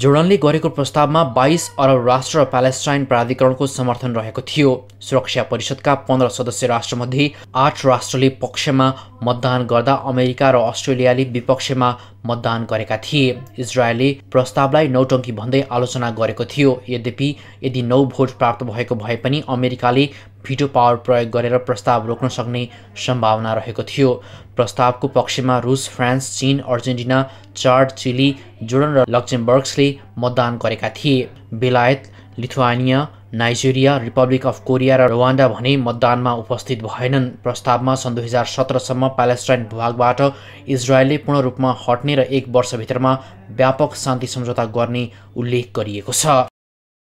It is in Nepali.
जोर्डनले गरेको प्रस्तावमा बाइस अरब राष्ट्र र प्यालेस्टाइन प्राधिकरणको समर्थन रहेको थियो। सुरक्षा परिषदका पन्ध्र सदस्य राष्ट्रमध्ये आठ राष्ट्रले पक्षमा मतदान गर्दा अमेरिका र अस्ट्रेलियाले विपक्षमा मतदान गरेका थिए। इजरायलले प्रस्तावलाई नौटङ्की भन्दै आलोचना गरेको थियो। यद्यपि यदि नौ भोट प्राप्त भएको भए पनि अमेरिकाले भिटो पावर प्रयोग गरेर प्रस्ताव रोक्न सक्ने सम्भावना रहेको थियो। प्रस्तावको पक्षमा रुस फ्रान्स चीन अर्जेन्टिना चार्ड चिली जोर्डन र लक्जेमबर्ग्सले मतदान गरेका थिए। बेलायत Lithuania Nigeria republic of Korea र रवान्डा भने मतदानमा उपस्थित भएनन्। प्रस्तावमा सन् दुई हजार सत्रसम्म प्यालेस्टाइन भूभागबाट इजरायलले पूर्ण रूपमा हट्ने र एक वर्षभित्रमा व्यापक शान्ति सम्झौता गर्ने उल्लेख गरिएको छ।